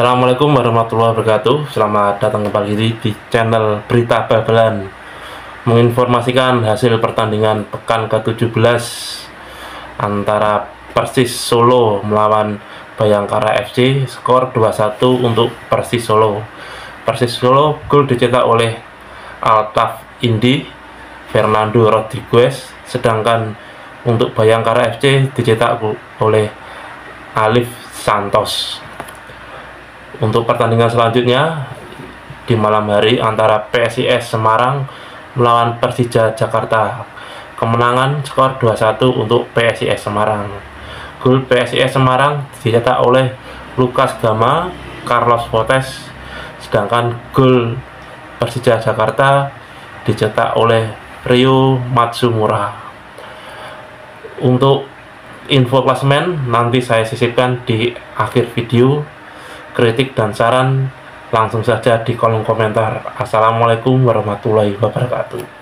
Assalamualaikum warahmatullahi wabarakatuh. Selamat datang kembali di channel Berita Babelan. Menginformasikan hasil pertandingan pekan ke-17 Antara Persis Solo melawan Bayangkara FC Skor 2-1 untuk Persis Solo. Persis Solo gol dicetak oleh Altaf Indi Fernando Rodriguez Sedangkan untuk Bayangkara FC dicetak oleh Alif Santos untuk pertandingan selanjutnya di malam hari antara PSIS Semarang melawan Persija Jakarta. Kemenangan skor 2-1 untuk PSIS Semarang. Gol PSIS Semarang dicetak oleh Lukas Gama, Carlos Potes, sedangkan gol Persija Jakarta dicetak oleh Rio Matsumura. Untuk info klasmen nanti saya sisipkan di akhir video kritik dan saran langsung saja di kolom komentar. Assalamualaikum warahmatullahi wabarakatuh.